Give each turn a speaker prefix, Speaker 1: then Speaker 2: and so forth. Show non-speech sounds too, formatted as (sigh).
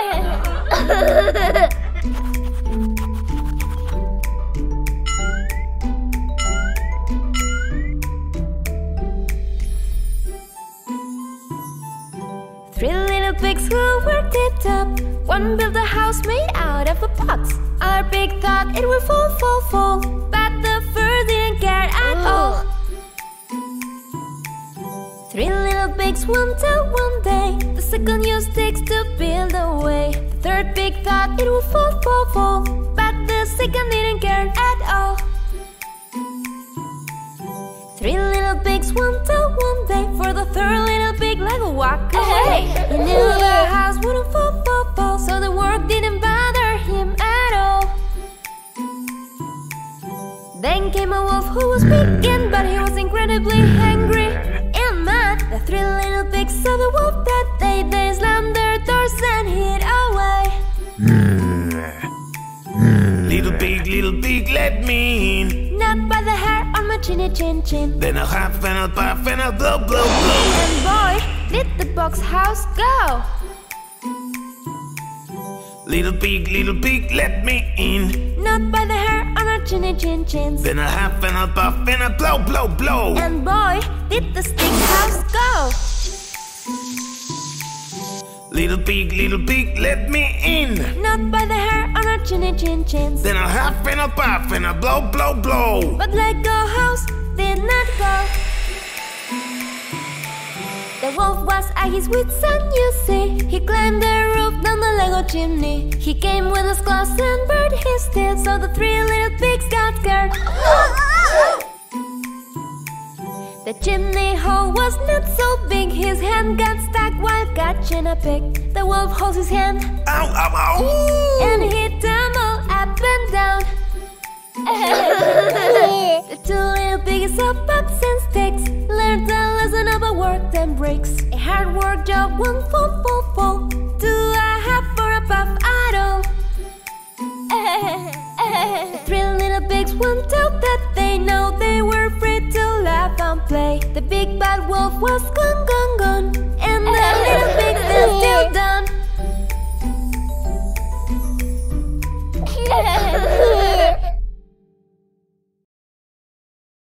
Speaker 1: (laughs) Three little pigs who were tipped up. One built a house made out of a box. Our pig thought it would fall, fall, fall. Three little pigs went out one day. The second used sticks to build a way. The third pig thought it would fall, fall, fall. But the second didn't care at all. Three little pigs went out one day For the third little pig like a walk away He knew the house wouldn't fall, fall, fall So the work didn't bother him at all Then came a wolf who was picking But he was incredibly Little
Speaker 2: pig, little pig, let me in.
Speaker 1: Not by the hair on my chinny chin chin
Speaker 2: Then I'll huff and I'll puff and I'll blow, blow, blow.
Speaker 1: And boy, did the box house go
Speaker 2: Little pig, little pig, let me in.
Speaker 1: Not by the hair on our chinny chin chins.
Speaker 2: Then I'll huff and I'll puff and I'll blow, blow, blow.
Speaker 1: And boy, did the stick house go.
Speaker 2: Little pig, little pig, let me in.
Speaker 1: Not by the hair on our chinny chin chins.
Speaker 2: Then I'll huff and I'll puff and I'll blow, blow, blow.
Speaker 1: But Lego house did not go. The wolf was at his wits' end, you see. He climbed the roof down the Lego chimney. He came with his claws and burned his teeth, so the three little pigs got scared. (laughs) The chimney hole was not so big. His hand got stuck while catching a pig. The wolf holds his hand
Speaker 2: Ow, ow, ow.
Speaker 1: and he tumbled up and down. (laughs) the two little pigs of bucks and sticks learned a lesson about work and breaks. A hard work job won't fall, fall, fall to a half or a puff at all. (laughs) the three little pigs went out that they know they were The big bad wolf was gone.